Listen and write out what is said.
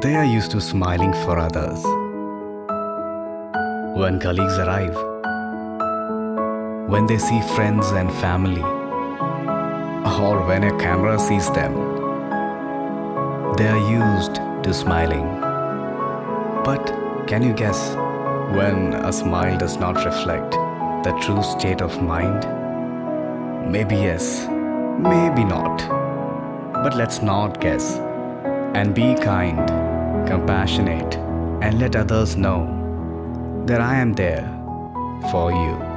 they are used to smiling for others. When colleagues arrive, when they see friends and family, or when a camera sees them, they are used to smiling. But can you guess when a smile does not reflect the true state of mind? Maybe yes, maybe not. But let's not guess and be kind, compassionate, and let others know that I am there for you.